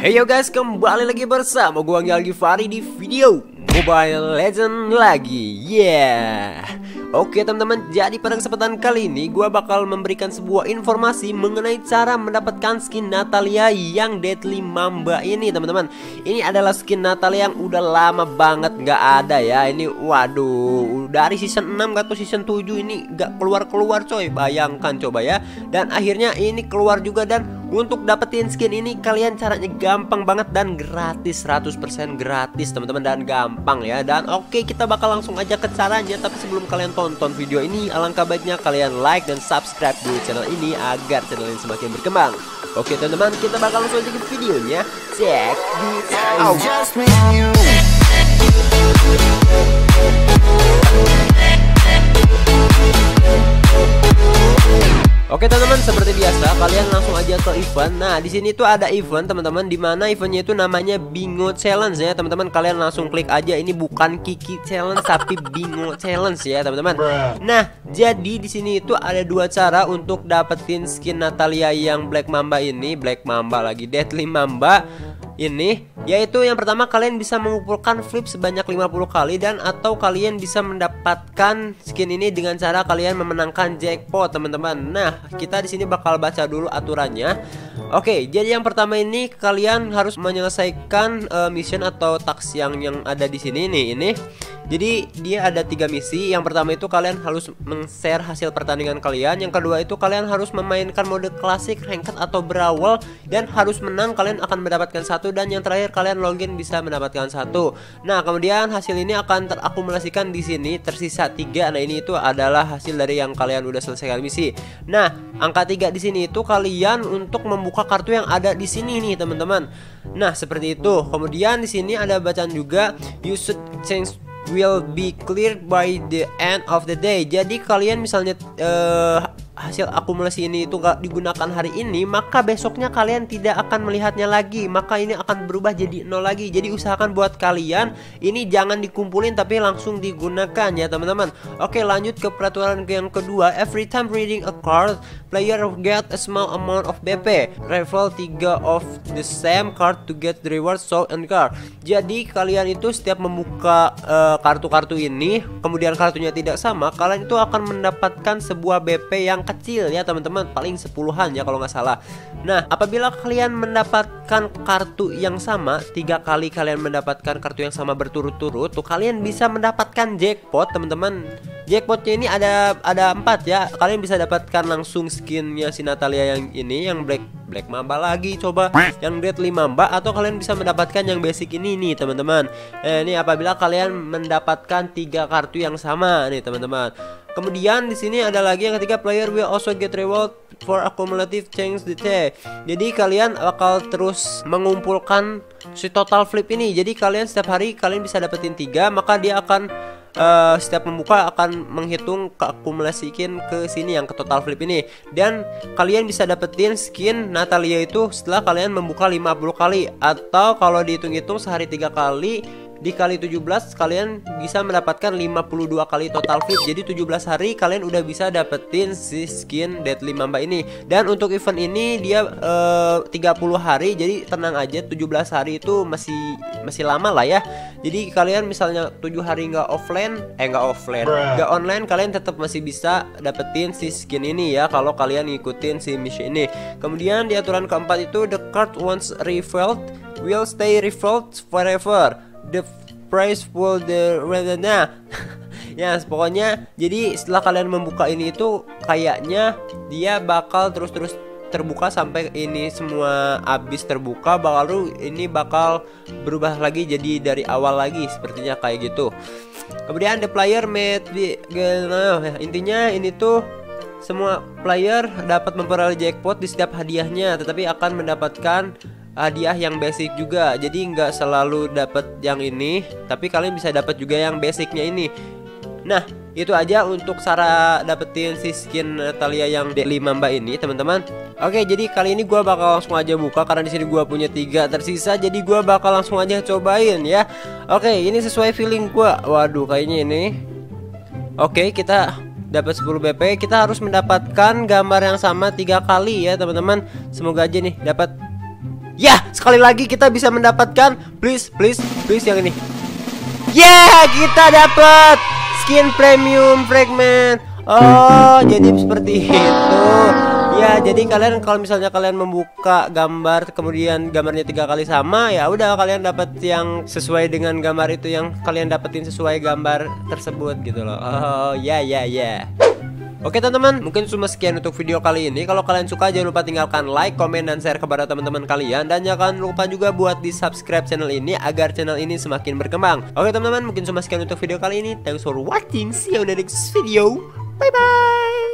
Hey yo guys, kembali lagi bersama gua Angel Givari di video Mobile Legend lagi. Yeah Oke teman-teman, jadi pada kesempatan kali ini gua bakal memberikan sebuah informasi mengenai cara mendapatkan skin Natalia yang Deadly Mamba ini teman-teman. Ini adalah skin Natalia yang udah lama banget nggak ada ya. Ini waduh, dari season 6 atau season 7 ini nggak keluar-keluar coy. Bayangkan coba ya. Dan akhirnya ini keluar juga dan untuk dapetin skin ini kalian caranya gampang banget dan gratis 100% gratis teman-teman dan gampang ya. Dan oke kita bakal langsung aja ke caranya Tapi sebelum kalian tonton video ini alangkah baiknya kalian like dan subscribe dulu channel ini Agar channel ini semakin berkembang. Oke teman-teman kita bakal langsung aja ke videonya. Check this out Oke teman-teman seperti biasa kalian langsung aja ke event. Nah di sini tuh ada event teman-teman di mana eventnya itu namanya Bingo Challenge ya teman-teman. Kalian langsung klik aja ini bukan Kiki Challenge tapi Bingo Challenge ya teman-teman. Nah jadi di sini itu ada dua cara untuk dapetin skin Natalia yang Black Mamba ini, Black Mamba lagi Deadly Mamba ini yaitu yang pertama kalian bisa mengumpulkan flip sebanyak 50 kali dan atau kalian bisa mendapatkan skin ini dengan cara kalian memenangkan jackpot teman-teman. Nah, kita di sini bakal baca dulu aturannya. Oke, jadi yang pertama ini kalian harus menyelesaikan uh, mission atau task yang yang ada di sini nih ini. Jadi dia ada tiga misi. Yang pertama itu kalian harus men-share hasil pertandingan kalian. Yang kedua itu kalian harus memainkan mode klasik, ranked atau brawl dan harus menang. Kalian akan mendapatkan satu dan yang terakhir kalian login bisa mendapatkan satu. Nah kemudian hasil ini akan terakumulasikan di sini tersisa tiga. Nah ini itu adalah hasil dari yang kalian udah selesaikan misi. Nah angka tiga di sini itu kalian untuk membuka kartu yang ada di sini nih teman-teman. Nah seperti itu. Kemudian di sini ada bacaan juga you should change will be cleared by the end of the day. Jadi kalian misalnya uh, hasil akumulasi ini itu nggak digunakan hari ini, maka besoknya kalian tidak akan melihatnya lagi. Maka ini akan berubah jadi nol lagi. Jadi usahakan buat kalian ini jangan dikumpulin tapi langsung digunakan ya teman-teman. Oke lanjut ke peraturan yang kedua. Every time reading a card, player get a small amount of BP. Reveal 3 of the same card to get the reward so and card. Jadi kalian itu setiap membuka kartu-kartu uh, ini, kemudian kartunya tidak sama, kalian itu akan mendapatkan sebuah BP yang kecil ya teman-teman. Paling sepuluhan ya kalau nggak salah. Nah apabila kalian mendapatkan kartu yang sama tiga kali kalian mendapatkan kartu yang sama berturut-turut tuh kalian bisa mendapatkan jackpot teman-teman. Jackpotnya ini ada ada empat ya. Kalian bisa dapatkan langsung skinnya si Natalia yang ini yang black black mamba lagi coba yang deadly mamba atau kalian bisa mendapatkan yang basic ini nih teman-teman eh, ini apabila kalian mendapatkan tiga kartu yang sama nih teman-teman Kemudian di sini ada lagi yang ketiga player will also get reward for accumulative change the T. Jadi kalian bakal terus mengumpulkan si total flip ini. Jadi kalian setiap hari kalian bisa dapetin tiga, maka dia akan uh, setiap membuka akan menghitung keakumulasikan ke sini yang ke total flip ini. Dan kalian bisa dapetin skin Natalia itu setelah kalian membuka 50 kali. Atau kalau dihitung-hitung sehari tiga kali dikali 17 kalian bisa mendapatkan 52 kali total flip jadi 17 hari kalian udah bisa dapetin si skin Deadly Mamba ini. Dan untuk event ini dia uh, 30 hari. Jadi tenang aja 17 hari itu masih masih lama lah ya. Jadi kalian misalnya 7 hari nggak offline eh nggak offline nggak online kalian tetap masih bisa dapetin si skin ini ya kalau kalian ngikutin si mission ini. Kemudian di aturan keempat itu the card once refilled will stay refilled forever the price for the nah ya pokoknya jadi setelah kalian membuka ini itu kayaknya dia bakal terus-terus terbuka sampai ini semua habis terbuka baru ini bakal berubah lagi jadi dari awal lagi sepertinya kayak gitu. Kemudian the player made the nah, intinya ini tuh semua player dapat memperoleh jackpot di setiap hadiahnya tetapi akan mendapatkan hadiah yang basic juga. Jadi nggak selalu dapat yang ini tapi kalian bisa dapat juga yang basicnya ini. Nah itu aja untuk cara dapetin si skin Natalia yang D5 mbak ini teman-teman. Oke jadi kali ini gue bakal langsung aja buka karena di sini gue punya tiga tersisa jadi gue bakal langsung aja cobain ya. Oke ini sesuai feeling gue waduh kayaknya ini. Oke kita dapat 10 BP kita harus mendapatkan gambar yang sama tiga kali ya teman-teman. Semoga aja nih dapat Ya, sekali lagi kita bisa mendapatkan Please, please, please yang ini Yeah, kita dapat skin premium fragment Oh, jadi seperti itu Ya, jadi kalian kalau misalnya kalian membuka gambar kemudian gambarnya tiga kali sama, ya udah kalian dapat yang sesuai dengan gambar itu yang kalian dapetin sesuai gambar tersebut gitu loh. Oh, ya ya ya. Oke teman-teman, mungkin cuma sekian untuk video kali ini. Kalau kalian suka jangan lupa tinggalkan like, komen, dan share kepada teman-teman kalian. Dan jangan lupa juga buat di subscribe channel ini agar channel ini semakin berkembang. Oke teman-teman, mungkin cuma sekian untuk video kali ini. Thanks for watching. See you in the next video. Bye bye.